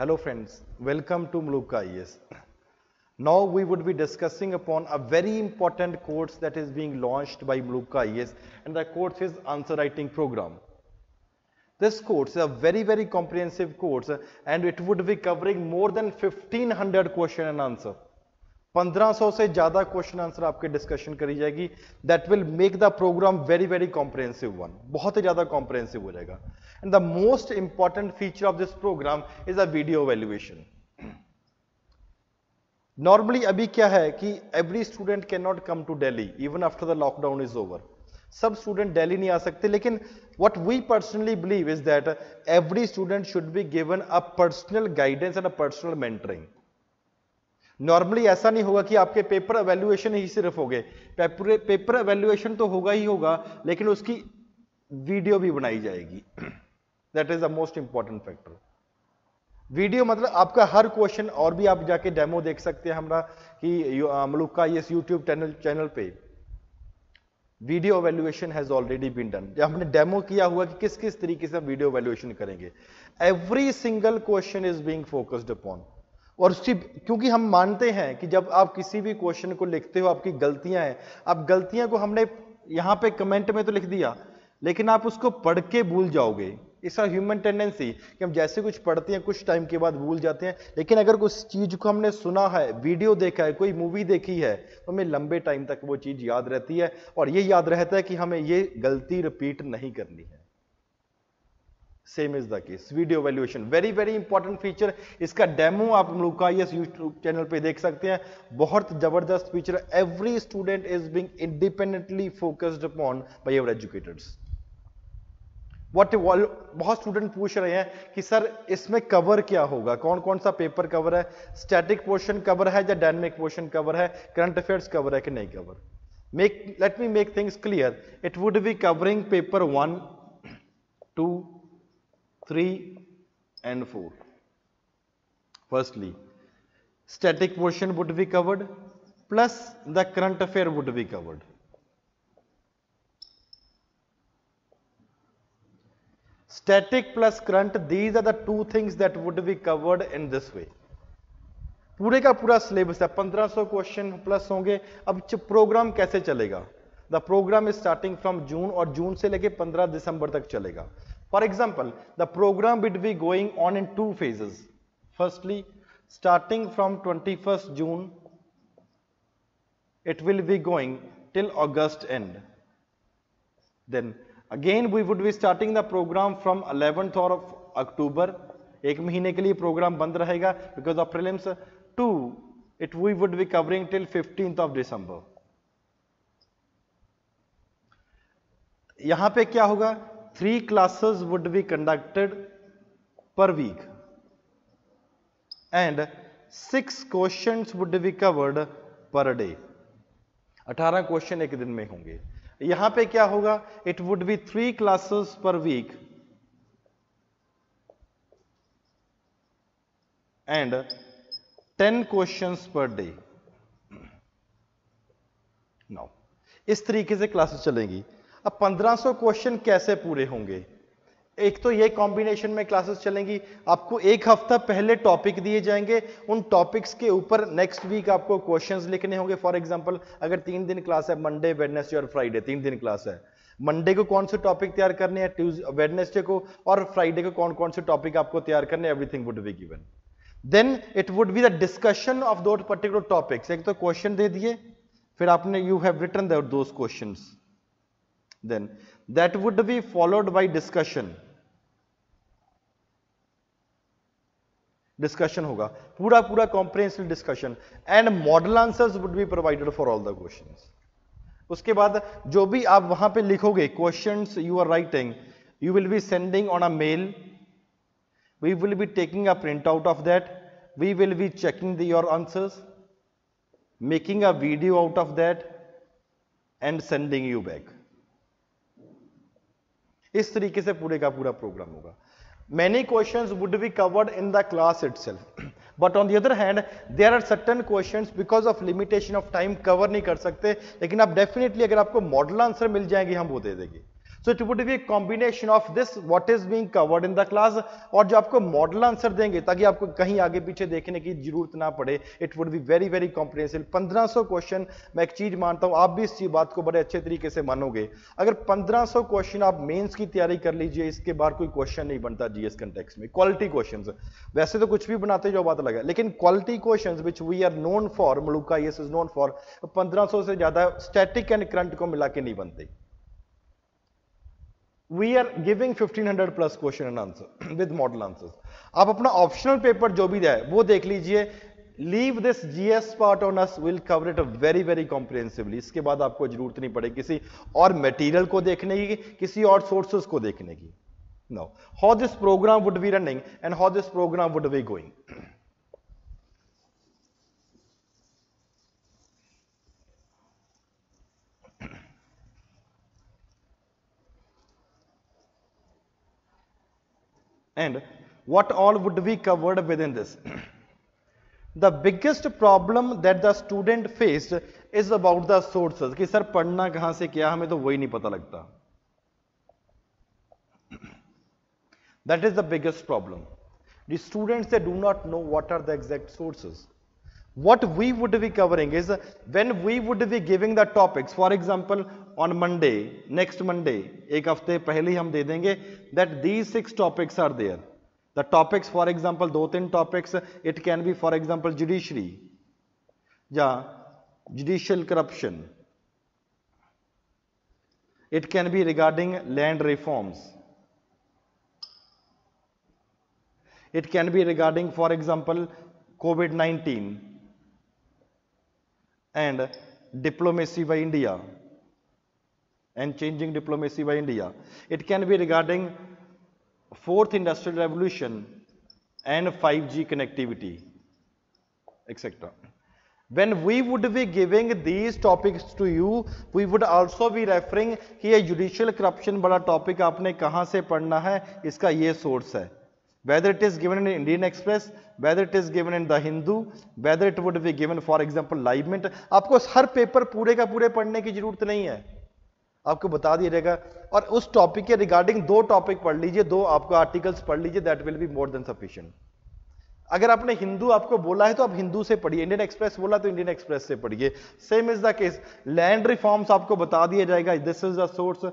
Hello friends, welcome to Mluka IS. Now we would be discussing upon a very important course that is being launched by Mluka IS and the course is answer writing program. This course is a very very comprehensive course and it would be covering more than 1500 question and answer. 1500 से ज़्यादा question answer आपके discussion करी जाएगी। That will make the program very very comprehensive one बहुत ही ज़्यादा comprehensive हो जाएगा। And the most important feature of this program is a video valuation normally अभी क्या है कि every student can not come to Delhi even after the lockdown is over सब स्टूडेंट दिल्ली नहीं आ सकते, लेकिन what we personally believe is that every student should be given a personal guidance and a personal mentoring normally ऐसा नहीं होगा कि आपके पेपर एवेल्युएशन ही सिर्फ़ हो गए। पेपर पेपर तो होगा ही होगा, लेकिन उसकी वीडियो भी बनाई जाएगी। That is the most important factor video मतलब आपका हर क्वेश्चन और भी आप जाके डेमो देख सकते हैं हमारा कि मलुक का ये यूट्यूब चैनल चैनल पे video evaluation has already been done हमने डेमो किया हुआ कि किस किस तरीके से वीडियो एवेल्युएशन करेंगे। Every single question is being focused upon और उसकी क्योंकि हम मानते हैं कि जब आप किसी भी क्वेश्चन को लिखते हो, आपकी गलतियाँ हैं, आप गलतियाँ को हमने यहाँ पे कमेंट में तो लिख दिया, लेकिन आप उसको पढ़ के भूल जाओगे। इस ह्यूमन टेंडेंसी कि हम जैसे कुछ पढ़ते हैं, कुछ टाइम के बाद भूल जाते हैं, लेकिन अगर उस चीज़ को हमने सुना है वीडियो देखा है, कोई मूवी देखी है तो हमें लंबे टाइम तक वो चीज़ याद रहती है, और ये याद रहता है कि हमें ये गलती रिपीट नहीं करनी है। Same is the case video valuation very very important feature इसका डेमो आप लोग का यस यूट्यूब चैनल पे देख सकते हैं। बहुत ज़बरदस्त feature every student is being independently focused upon by your educators but बहुत स्टूडेंट पूछ रहे हैं कि, सर, इसमें कवर क्या होगा? कौन कौन सा पेपर कवर है? स्टैटिक पोर्शन कवर है या डायनेमिक पोर्शन कवर है? करंट अफेयर्स कवर है कि नहीं cover make let me make things clear it would be covering paper one two 3 and 4. Firstly, static portion would be covered plus the current affair would be covered. Static plus current, these are the two things that would be covered in this way. पूरे का पूरा syllabus है 1500 question plus होंगे अब programme कैसे चलेगा the program is starting from June और June से लेके 15 दिसंबर तक चलेगा For example, the program will be going on in two phases. Firstly, starting from 21st June, it will be going till August end. Then again we would be starting the program from 11th of October. एक महीने के लिए program बंद रहेगा because of prelims to it we would be covering till fifteenth of December यहाँ पे क्या होगा three classes would be conducted per week and six questions would be covered per day 18 question एक दिन में होंगे यहाँ पे क्या होगा it would be three classes per week and ten questions per day now इस तरीके से क्लासेस चलेंगी अब 1500 क्वेश्चन कैसे पूरे होंगे? एक तो ये कॉम्बिनेशन में क्लासेस चलेंगी। आपको एक हफ़्ता पहले टॉपिक दिए जाएँगे। उन टॉपिक्स के ऊपर नेक्स्ट वीक आपको क्वेश्चंस लिखने होंगे। फॉर एग्जांपल अगर तीन दिन क्लास है मंडे वेडनेसडे और फ्राइडे तीन दिन क्लास है। मंडे को कौन से टॉपिक तैयार करने हैं? ट्यूजडे वेडनेसडे को और फ्राइडे को कौन कौन से टॉपिक आपको तैयार करने everything would be given then it would be the discussion of दो पर्टिकुलर टॉपिक्स एक तो क्वेश्चन दे दिए, फिर आपने you have written those questions then. That would be followed by discussion. Discussion होगा। पूरा पूरा comprehensive discussion and model answers would be provided for all the questions उसके बाद जो भी आप वहाँ पे लिखोगे questions you are writing you will be sending on a mail we will be taking a print out of that we will be checking the your answers making a video out of that and sending you back इस तरीके से पूरे का पूरा programme होगा। Many question would be covered in the class itself but on the other hand there are certain question because of limitation of time cover नहीं कर सकते, लेकिन आप डेफिनेटली अगर आपको मॉडल आंसर मिल जाएँगे, हम वो दे देंगे। So it would be combination of this what is being covered in the class और जो आपको मॉडल आंसर देंगे, ताकि आपको कहीं आगे पीछे देखने की ज़रूरत ना पड़े it would be very very comprehensive 1500 question मैं एक चीज़ मानता हूँ, आप भी इस बात को बड़े अच्छे तरीके से मानोगे। अगर 1500 क्वेश्चन आप मेंस की तैयारी कर लीजिए, इसके बाद कोई क्वेश्चन नहीं बनता जीएस कंटेक्स में। क्वालिटी क्वेश्चन वैसे तो कुछ भी बनाते जो बात लगा लेकिन quality question which we are known for Maluka yes is known for 1500 से ज़्यादा स्टैटिक एंड करंट को मिला के नहीं बनते। We are giving 1500 plus question and answer with model answers आप अपना ऑप्शनल पेपर जो भी है, वो देख लीजिए। Leave this GS part on us will cover it a very very comprehensively इसके बाद आपको ज़रूरत नहीं पड़ेगी किसी और मटेरियल को देखने की, किसी और सोर्सेस को देखने की। Know how this program would be running and how this program would be going and what all would be covered within this the biggest problem that the student faced is about the sources कि sir पढ़ना कहाँ से क्या हमें तो वही नहीं पता लगता that is the biggest problem the students they do not know what are the exact sources what we would be covering is when we would be giving the topics for example on monday next monday एक हफ्ते पहले ही हम दे देंगे that these six topics are there the topics for example दो तीन topics it can be for example judiciary या judicial corruption it can be regarding land reforms it can be regarding for example covid-19 And diplomacy by India and changing diplomacy by India. It can be regarding fourth industrial revolution and 5G connectivity, etc. When we would be giving these topics to you, we would also be referring ये judicial corruption बड़ा topic आपने कहाँ से पढ़ना है इसका ये source है whether it is given in Indian Express, whether it is given in the Hindu, whether it would be given for example live mint, आपको हर पेपर पूरे का पूरे पढ़ने की ज़रूरत नहीं है। आपको बता दिया जाएगा। और उस टॉपिक के रिगार्डिंग दो टॉपिक पढ़ लीजिए दो आपको आर्टिकल्स पढ़ लीजिए that will be more than sufficient अगर आपने हिंदू आपको बोला है तो आप हिंदू से पढ़िए। इंडियन एक्सप्रेस बोला तो इंडियन एक्सप्रेस से पढ़िए। Same is the case land reforms आपको बता दिया जाएगा। This is the source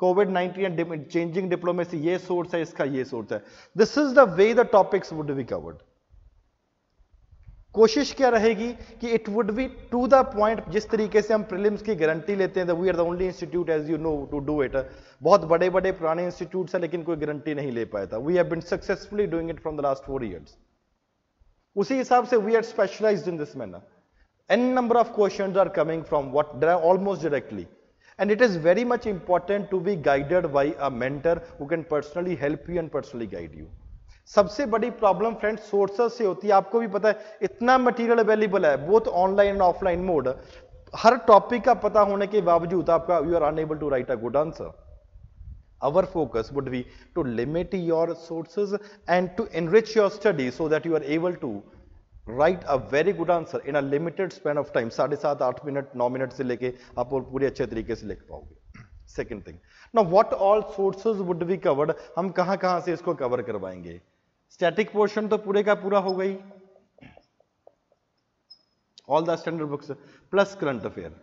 covid 19 and changing diplomacy ये सोर्स है, इसका ये सोर्स है। This is the way the topics would be covered कोशिश क्या रहेगी कि it would be to the point जिस तरीके से हम प्रीलिम्स की गारंटी लेते हैं we are the only institute as you know to do it बहुत बड़े बड़े पुराने इंस्टीट्यूट है, लेकिन कोई गारंटी नहीं ले पाया था। We have been successfully doing it from the last four years उसी हिसाब से we are specialised in this manner an number of question are coming from what almost directly and it is very much important to be guided by a mentor who can personally help you and personally guide you. सबसे बड़ी problem friend sources से होती है। आपको भी पता है, इतना मटीरियल अवेलेबल है both online and offline mode her topic का पता होने के बावजूद आपका you are unable to write a good answer our focus would be to limit your sources and to enrich your study so that you are able to write a very good answer in a limited span of time साढ़े सात, आठ minute, नौ minute से लेके आप और पूरे अच्छे तरीके से लिख पाओगे। सेकेंड थिंग ना what all sources would be covered हम कहाँ कहाँ से इसको कवर करवाएँगे? स्टैटिक पोर्शन तो पूरे का पूरा हो गई। All the standard books plus current affair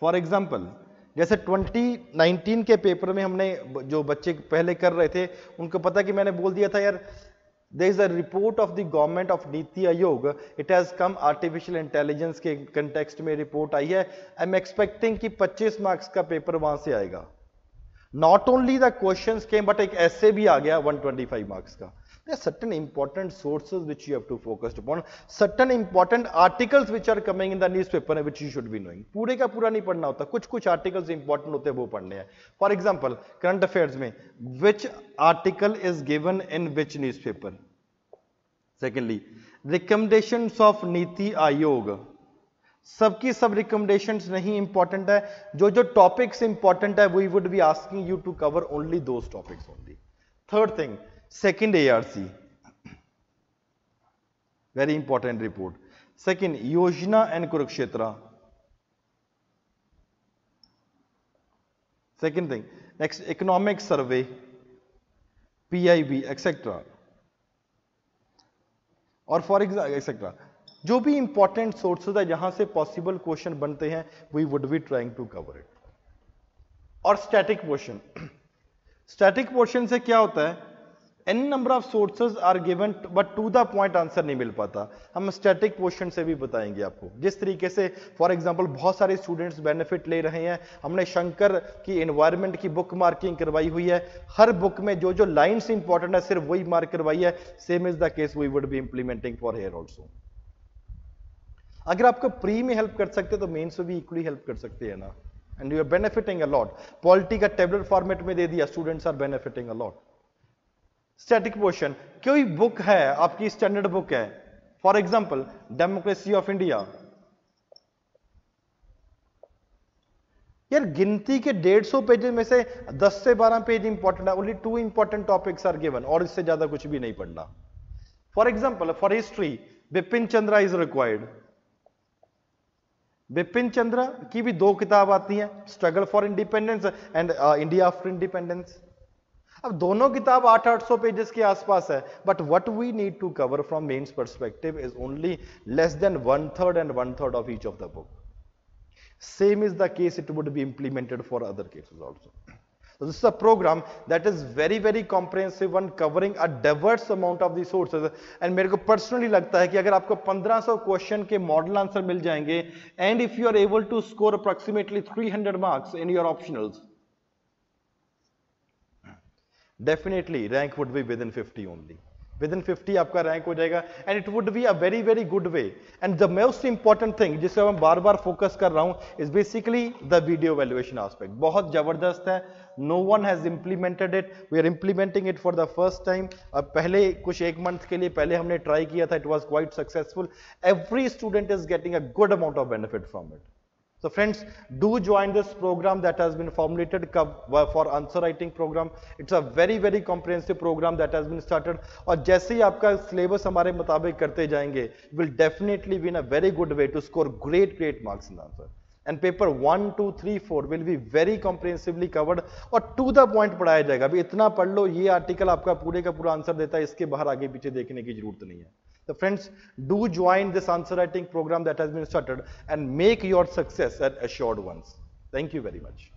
for example जैसे 2019 के पेपर में हमने जो बच्चे पहले कर रहे थे, उनको पता कि मैंने बोल दिया था, यार there is a report of the government of Niti Aayog. it has come artificial intelligence के context में report आई है I'm expecting कि 25 marks का paper वहाँ से आएगा not only the questions came but एक essay भी आ गया 125 marks का there are certain important sources which you have to focus upon certain important articles which are coming in the newspaper which you should be knowing पूरे का पूरा नहीं पढ़ना होता कुछ कुछ articles important होते हैं वो पढ़ने हैं for example current affairs में which article is given in which newspaper secondly recommendations of Niti Aayog सबकी सब रिकमेंडेशंस नहीं इंपॉर्टेंट है जो जो टॉपिक्स इंपॉर्टेंट है we would be asking you to cover only those topics only third thing Second ARC, very important report. Second, Yojana and Kurukshetra. second thing next economic survey pib etc और for example etcetera जो भी important sources है जहाँ से possible question बनते हैं we would be trying to cover it और static portion static portion से क्या होता है an number of sources are given but to the point answer नहीं मिल पाता। हम स्टैटिक क्वेश्चन से भी बताएँगे आपको। जिस तरीके से फॉर एग्ज़ाम्पल बहुत सारे स्टूडेंट्स बेनिफिट ले रहे हैं। हमने शंकर की एनवायरमेंट की बुक मार्किंग करवाई हुई है। हर बुक में जो जो लाइन्स इंपॉर्टेंट है, सिर्फ़ वही मार्क करवाई है। Same is the case we would be implementing for here also अगर आपको प्री में हेल्प कर सकते तो मेन्स में भी इक्वली हेल्प कर सकते हैं ना। And you are benefiting a lot polity का टेबलेट फॉर्मेट में दे दिया students are benefiting a lot static portion कोई बुक है, आपकी स्टैंडर्ड बुक है। For example democracy of India यार, गिनती के 150 पेजेस में से 10 से 12 पेज इंपॉर्टेंट है। Only two important topics are given और इससे ज़्यादा कुछ भी नहीं पढ़ना। For example for history Bipin Chandra is required Bipin Chandra की भी दो किताब आती हैं struggle for independence and India after independence अब दोनों किताब 800 पेजेस के आसपास है but what we need to cover from mains perspective is only less than one third and one third of each of the book same is the case it would be implemented for other cases also So this is a program that is very very comprehensive one covering a diverse amount of the sources and मेरे को personally लगता है कि अगर आपको 1500 question के model answer मिल जाएँगे and if you are able to score approximately 300 marks in your optionals definitely, rank would be within 50 only. Within fifty आपका रैंक हो जाएगा and it would be a very very good way and the most important thing जिसे मैं बार बार focus कर रहा हूँ is basically the video valuation aspect बहुत ज़बरदस्त है. No one has implemented it we are implementing it for the first time अब पहले, कुछ एक मंथ के लिए पहले हमने ट्राई किया था. It was quite successful every student is getting a good amount of benefit from it So friends, do join this program that has been formulated for answer writing program. It's a very very comprehensive program that has been started. और जैसे ही आपका syllabus हमारे मुताबिक करते जाएँगे, will definitely be in a very good way to score great great marks in answer. And paper one, two, three, four will be very comprehensively covered और to the point पढ़ाया जाएगा अभी इतना पढ़ लो ये आर्टिकल आपका पूरे का पूरा आंसर देता है इसके बाहर आगे पीछे देखने की ज़रूरत नहीं है So friends, do join this answer writing program that has been started and make your success at assured ones. Thank you very much.